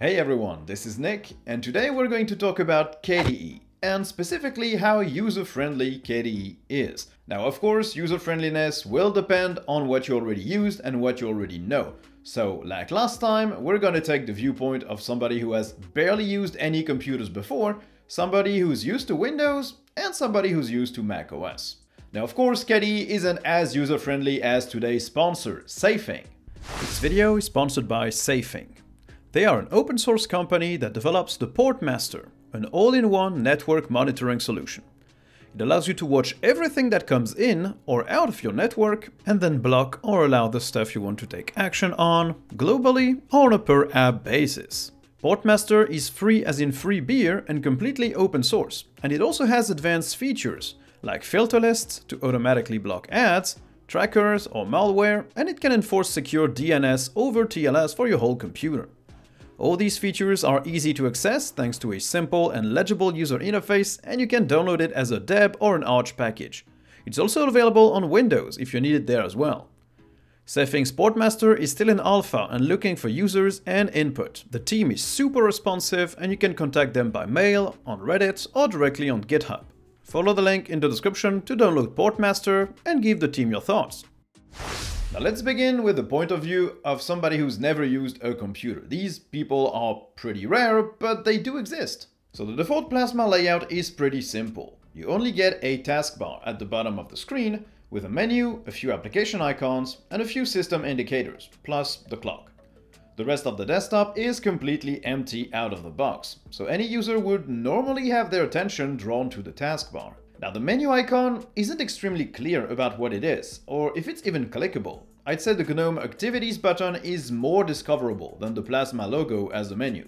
Hey everyone, this is Nick, and today we're going to talk about KDE, and specifically how user-friendly KDE is. Now of course, user-friendliness will depend on what you already used and what you already know. So, like last time, we're gonna take the viewpoint of somebody who has barely used any computers before, somebody who's used to Windows, and somebody who's used to Mac OS. Now of course, KDE isn't as user-friendly as today's sponsor, Safing. This video is sponsored by Safing. They are an open source company that develops the Portmaster, an all-in-one network monitoring solution. It allows you to watch everything that comes in or out of your network and then block or allow the stuff you want to take action on, globally or on a per app basis. Portmaster is free as in free beer and completely open source, and it also has advanced features like filter lists to automatically block ads, trackers or malware, and it can enforce secure DNS over TLS for your whole computer. All these features are easy to access thanks to a simple and legible user interface and you can download it as a deb or an arch package. It's also available on Windows if you need it there as well. Safing's Portmaster is still in alpha and looking for users and input. The team is super responsive and you can contact them by mail, on Reddit or directly on GitHub. Follow the link in the description to download Portmaster and give the team your thoughts. Now let's begin with the point of view of somebody who's never used a computer. These people are pretty rare, but they do exist. So the default Plasma layout is pretty simple. You only get a taskbar at the bottom of the screen with a menu, a few application icons, and a few system indicators, plus the clock. The rest of the desktop is completely empty out of the box, so any user would normally have their attention drawn to the taskbar. Now the menu icon isn't extremely clear about what it is, or if it's even clickable. I'd say the GNOME Activities button is more discoverable than the Plasma logo as a menu.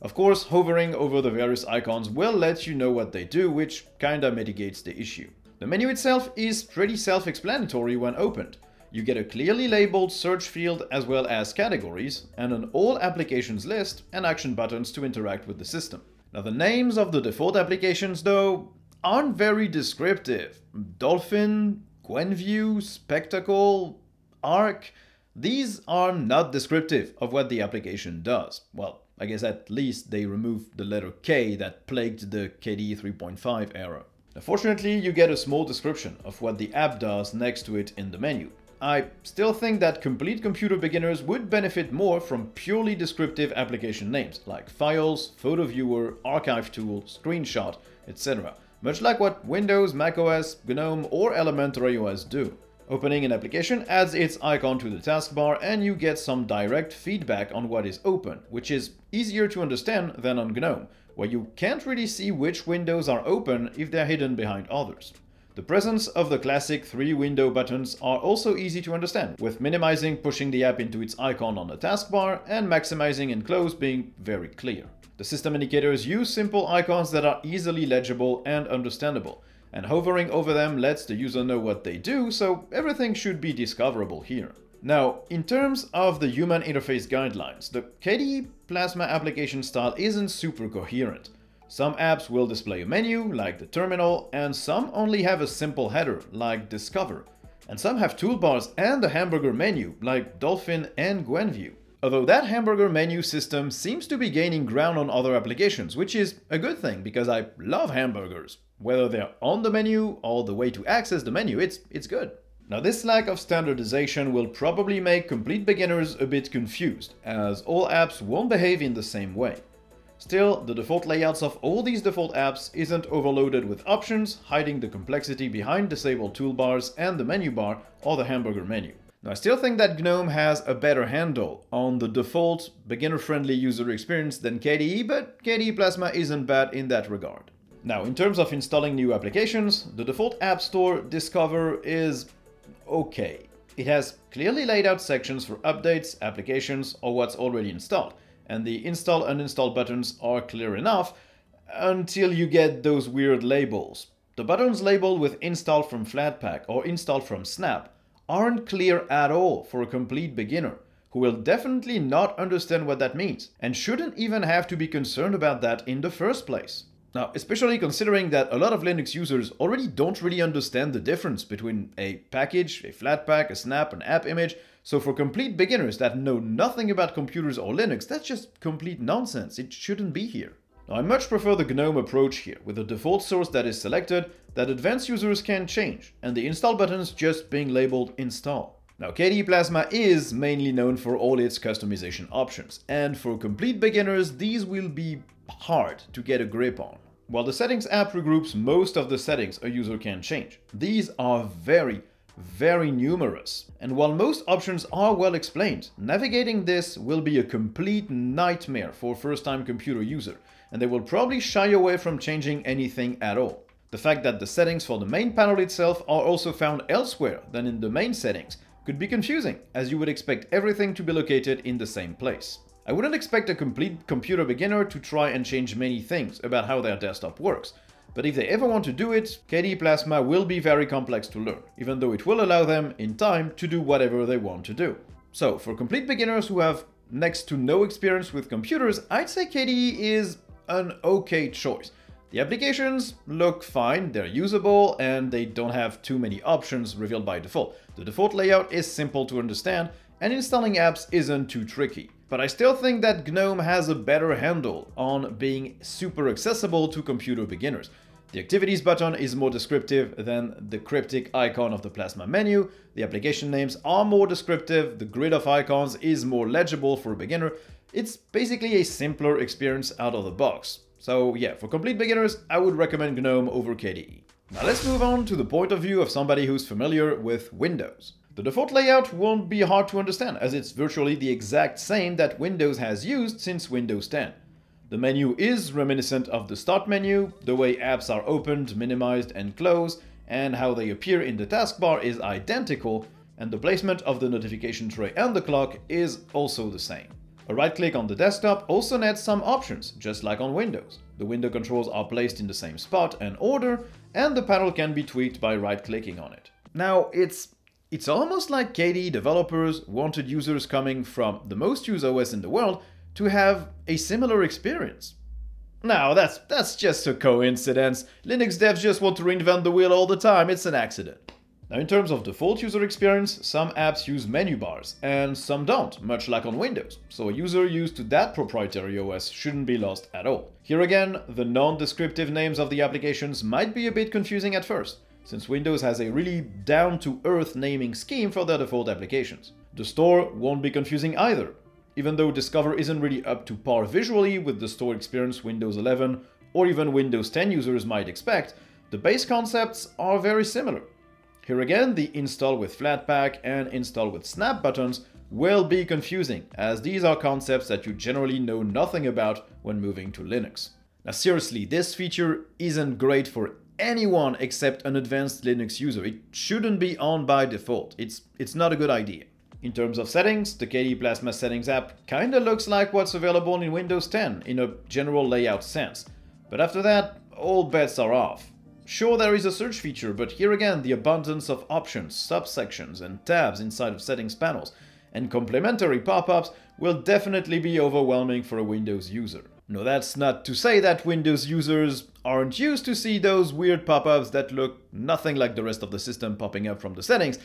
Of course, hovering over the various icons will let you know what they do, which kinda mitigates the issue. The menu itself is pretty self-explanatory when opened. You get a clearly labeled search field as well as categories, and an all applications list and action buttons to interact with the system. Now the names of the default applications though aren't very descriptive. Dolphin, Gwenview, Spectacle, Ark, these are not descriptive of what the application does. Well, I guess at least they removed the letter K that plagued the KDE 3.5 era. Fortunately, you get a small description of what the app does next to it in the menu. I still think that complete computer beginners would benefit more from purely descriptive application names like files, photo viewer, archive tool, screenshot, etc much like what Windows, macOS, GNOME or Elementary OS do. Opening an application adds its icon to the taskbar and you get some direct feedback on what is open, which is easier to understand than on GNOME, where you can't really see which windows are open if they're hidden behind others. The presence of the classic three window buttons are also easy to understand, with minimizing pushing the app into its icon on the taskbar and maximizing and close being very clear. The system indicators use simple icons that are easily legible and understandable, and hovering over them lets the user know what they do, so everything should be discoverable here. Now, in terms of the human interface guidelines, the KDE Plasma application style isn't super coherent. Some apps will display a menu, like the terminal, and some only have a simple header, like Discover. And some have toolbars and a hamburger menu, like Dolphin and Gwenview. Although that hamburger menu system seems to be gaining ground on other applications, which is a good thing because I love hamburgers. Whether they're on the menu or the way to access the menu, it's, it's good. Now this lack of standardization will probably make complete beginners a bit confused, as all apps won't behave in the same way. Still, the default layouts of all these default apps isn't overloaded with options, hiding the complexity behind disabled toolbars and the menu bar or the hamburger menu. Now, I still think that GNOME has a better handle on the default beginner-friendly user experience than KDE, but KDE Plasma isn't bad in that regard. Now, in terms of installing new applications, the default App Store Discover is okay. It has clearly laid out sections for updates, applications, or what's already installed, and the install and uninstall buttons are clear enough until you get those weird labels. The buttons labeled with install from Flatpak or install from Snap aren't clear at all for a complete beginner, who will definitely not understand what that means, and shouldn't even have to be concerned about that in the first place. Now, especially considering that a lot of Linux users already don't really understand the difference between a package, a Flatpak, a snap, an app image, So for complete beginners that know nothing about computers or Linux, that's just complete nonsense. It shouldn't be here. Now, I much prefer the GNOME approach here, with a default source that is selected, that advanced users can change, and the install buttons just being labeled install. Now, KDE Plasma is mainly known for all its customization options, and for complete beginners, these will be hard to get a grip on. While the settings app regroups most of the settings a user can change, these are very, very numerous. And while most options are well explained, navigating this will be a complete nightmare for a first-time computer user, and they will probably shy away from changing anything at all. The fact that the settings for the main panel itself are also found elsewhere than in the main settings could be confusing, as you would expect everything to be located in the same place. I wouldn't expect a complete computer beginner to try and change many things about how their desktop works, but if they ever want to do it, KDE Plasma will be very complex to learn, even though it will allow them, in time, to do whatever they want to do. So, for complete beginners who have next to no experience with computers, I'd say KDE is an okay choice. The applications look fine, they're usable, and they don't have too many options revealed by default. The default layout is simple to understand, and installing apps isn't too tricky. But I still think that GNOME has a better handle on being super accessible to computer beginners. The Activities button is more descriptive than the cryptic icon of the Plasma menu, the application names are more descriptive, the grid of icons is more legible for a beginner, it's basically a simpler experience out of the box. So yeah, for complete beginners, I would recommend GNOME over KDE. Now let's move on to the point of view of somebody who's familiar with Windows. The default layout won't be hard to understand, as it's virtually the exact same that Windows has used since Windows 10. The menu is reminiscent of the Start menu, the way apps are opened, minimized and closed, and how they appear in the taskbar is identical, and the placement of the notification tray and the clock is also the same. A right click on the desktop also nets some options, just like on Windows. The window controls are placed in the same spot and order, and the panel can be tweaked by right clicking on it. Now, it's it's almost like KDE developers wanted users coming from the most used OS in the world to have a similar experience. Now, that's, that's just a coincidence. Linux devs just want to reinvent the wheel all the time, it's an accident. Now in terms of default user experience, some apps use menu bars, and some don't, much like on Windows, so a user used to that proprietary OS shouldn't be lost at all. Here again, the non-descriptive names of the applications might be a bit confusing at first, since Windows has a really down-to-earth naming scheme for their default applications. The store won't be confusing either, even though Discover isn't really up to par visually with the store experience Windows 11 or even Windows 10 users might expect, the base concepts are very similar. Here again, the install with Flatpak and install with Snap buttons will be confusing, as these are concepts that you generally know nothing about when moving to Linux. Now seriously, this feature isn't great for anyone except an advanced Linux user. It shouldn't be on by default. It's, it's not a good idea. In terms of settings, the KDE Plasma Settings app kinda looks like what's available in Windows 10 in a general layout sense. But after that, all bets are off. Sure, there is a search feature, but here again, the abundance of options, subsections, and tabs inside of settings panels, and complementary pop-ups will definitely be overwhelming for a Windows user. No, that's not to say that Windows users aren't used to see those weird pop-ups that look nothing like the rest of the system popping up from the settings,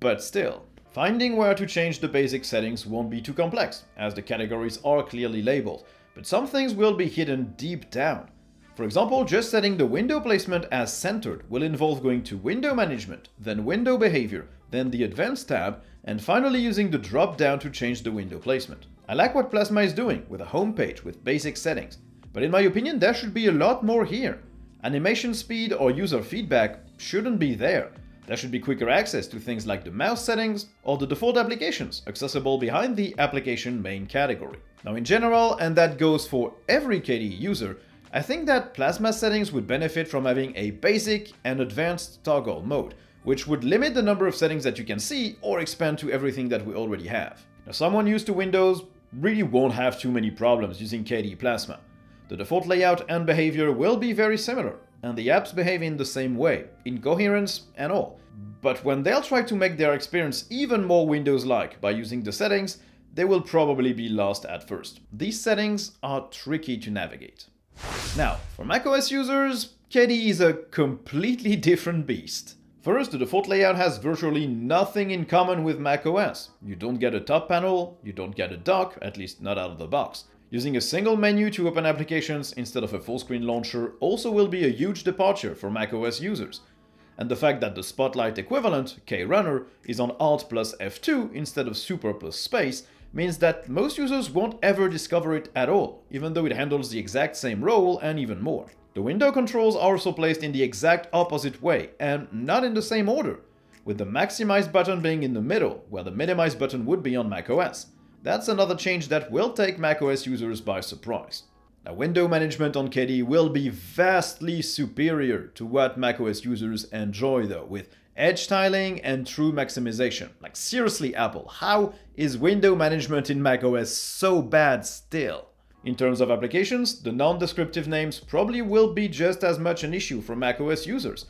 but still. Finding where to change the basic settings won't be too complex, as the categories are clearly labeled, but some things will be hidden deep down. For example, just setting the window placement as centered will involve going to Window Management, then Window Behavior, then the Advanced tab, and finally using the drop-down to change the window placement. I like what Plasma is doing with a home page with basic settings, but in my opinion there should be a lot more here. Animation speed or user feedback shouldn't be there. There should be quicker access to things like the mouse settings or the default applications accessible behind the application main category. Now in general, and that goes for every KDE user, I think that Plasma settings would benefit from having a basic and advanced toggle mode, which would limit the number of settings that you can see or expand to everything that we already have. Now someone used to Windows really won't have too many problems using KDE Plasma. The default layout and behavior will be very similar, and the apps behave in the same way, in coherence and all. But when they'll try to make their experience even more Windows-like by using the settings, they will probably be lost at first. These settings are tricky to navigate. Now, for macOS users, KDE is a completely different beast. First, the default layout has virtually nothing in common with macOS. You don't get a top panel, you don't get a dock, at least not out of the box. Using a single menu to open applications instead of a full-screen launcher also will be a huge departure for macOS users. And the fact that the Spotlight equivalent, KRunner, is on Alt plus F2 instead of Super plus Space means that most users won't ever discover it at all, even though it handles the exact same role and even more. The window controls are also placed in the exact opposite way, and not in the same order, with the maximize button being in the middle, where the minimize button would be on macOS. That's another change that will take macOS users by surprise. Now, window management on KDE will be vastly superior to what macOS users enjoy though, with edge tiling and true maximization. Like seriously Apple, how is window management in macOS so bad still? In terms of applications, the non-descriptive names probably will be just as much an issue for macOS users.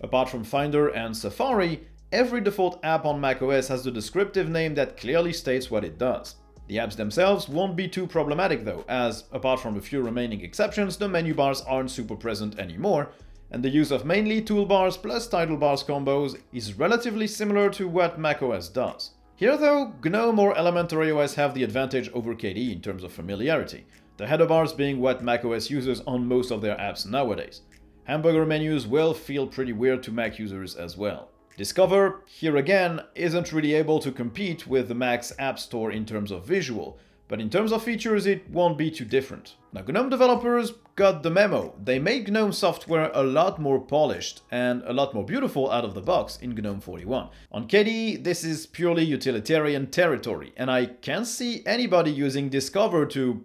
Apart from Finder and Safari, every default app on macOS has the descriptive name that clearly states what it does. The apps themselves won't be too problematic though, as, apart from a few remaining exceptions, the menu bars aren't super present anymore, and the use of mainly toolbars plus title bars combos is relatively similar to what macOS does. Here though, GNOME or Elementary OS have the advantage over KDE in terms of familiarity, the header bars being what macOS uses on most of their apps nowadays. Hamburger menus will feel pretty weird to Mac users as well. Discover, here again, isn't really able to compete with the Mac's App Store in terms of visual, but in terms of features it won't be too different. Now GNOME developers got the memo. They made GNOME software a lot more polished and a lot more beautiful out of the box in GNOME 41. On KDE, this is purely utilitarian territory, and I can't see anybody using Discover to,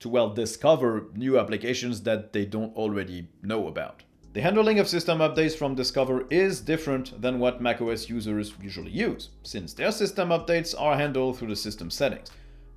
to well, discover new applications that they don't already know about. The handling of system updates from Discover is different than what macOS users usually use, since their system updates are handled through the system settings.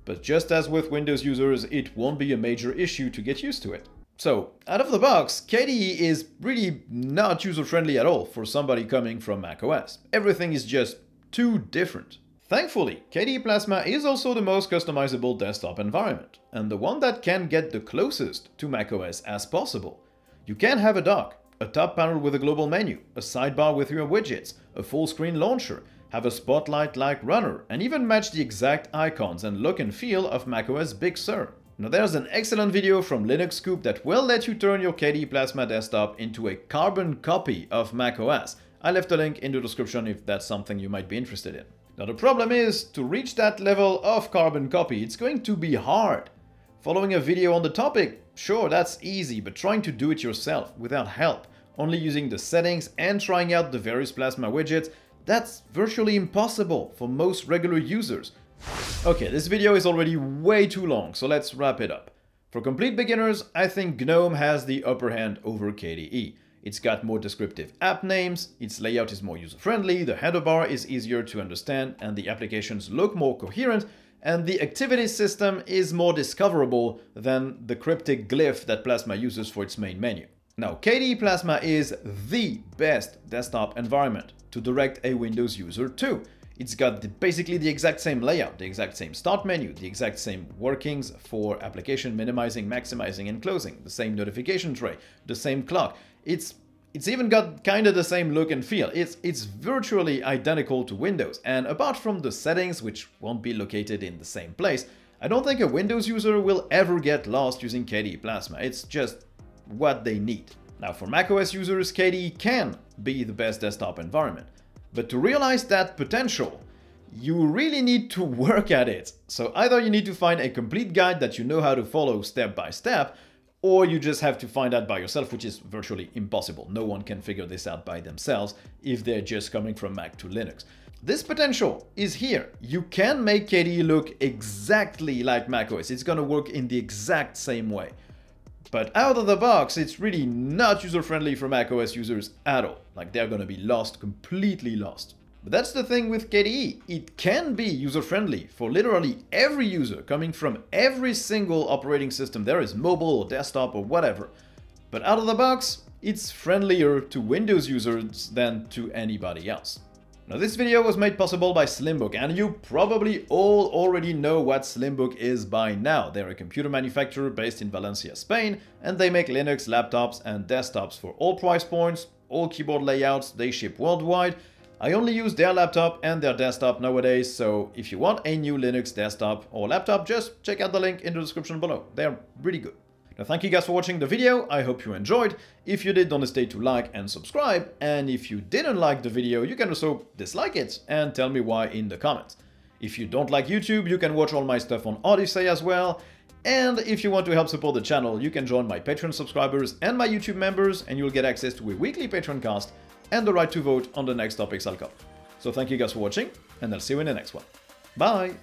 But just as with Windows users, it won't be a major issue to get used to it. So, out of the box, KDE is really not user-friendly at all for somebody coming from macOS. Everything is just too different. Thankfully, KDE Plasma is also the most customizable desktop environment, and the one that can get the closest to macOS as possible. You can have a dock, a top panel with a global menu, a sidebar with your widgets, a full screen launcher, have a spotlight-like runner, and even match the exact icons and look and feel of macOS Big Sur. Now there's an excellent video from Linux Scoop that will let you turn your KDE Plasma desktop into a carbon copy of macOS. I left a link in the description if that's something you might be interested in. Now the problem is, to reach that level of carbon copy, it's going to be hard. Following a video on the topic, sure, that's easy, but trying to do it yourself without help, only using the settings and trying out the various Plasma widgets, that's virtually impossible for most regular users. Okay, this video is already way too long, so let's wrap it up. For complete beginners, I think GNOME has the upper hand over KDE. It's got more descriptive app names, its layout is more user-friendly, the header bar is easier to understand, and the applications look more coherent, and the activity system is more discoverable than the cryptic glyph that Plasma uses for its main menu. Now, KDE Plasma is the best desktop environment to direct a Windows user to. It's got the, basically the exact same layout, the exact same start menu, the exact same workings for application minimizing, maximizing, and closing, the same notification tray, the same clock. It's it's even got kind of the same look and feel. It's, it's virtually identical to Windows, and apart from the settings, which won't be located in the same place, I don't think a Windows user will ever get lost using KDE Plasma. It's just what they need. Now for macOS users, KDE can be the best desktop environment. But to realize that potential, you really need to work at it. So either you need to find a complete guide that you know how to follow step by step, or you just have to find out by yourself, which is virtually impossible. No one can figure this out by themselves if they're just coming from Mac to Linux. This potential is here. You can make KDE look exactly like macOS. It's gonna work in the exact same way. But out of the box, it's really not user-friendly for macOS users at all. Like they're gonna be lost, completely lost. But that's the thing with KDE. It can be user-friendly for literally every user coming from every single operating system there is, mobile or desktop or whatever. But out of the box, it's friendlier to Windows users than to anybody else. Now this video was made possible by Slimbook and you probably all already know what Slimbook is by now. They're a computer manufacturer based in Valencia, Spain and they make Linux laptops and desktops for all price points, all keyboard layouts, they ship worldwide. I only use their laptop and their desktop nowadays, so if you want a new Linux desktop or laptop, just check out the link in the description below. They're really good. Now thank you guys for watching the video, I hope you enjoyed. If you did, don't hesitate to like and subscribe, and if you didn't like the video, you can also dislike it and tell me why in the comments. If you don't like YouTube, you can watch all my stuff on Odysee as well, and if you want to help support the channel, you can join my Patreon subscribers and my YouTube members, and you'll get access to a weekly Patreon cast and the right to vote on the next topics I'll cover. So thank you guys for watching, and I'll see you in the next one. Bye!